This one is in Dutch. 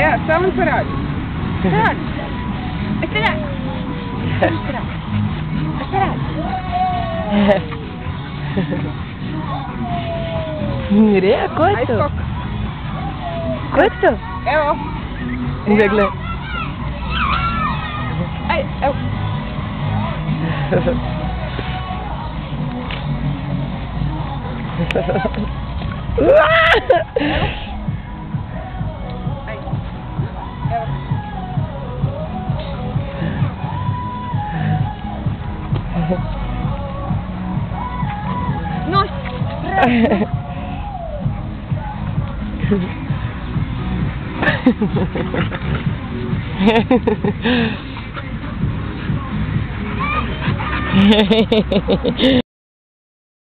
Ja, samen vooruit. Vooruit. Achteruit. Achteruit. Achteruit. Mireia, quanto? Quanto? Eu. Em inglês. Ai, eu. Uau! Noś! Hehehehe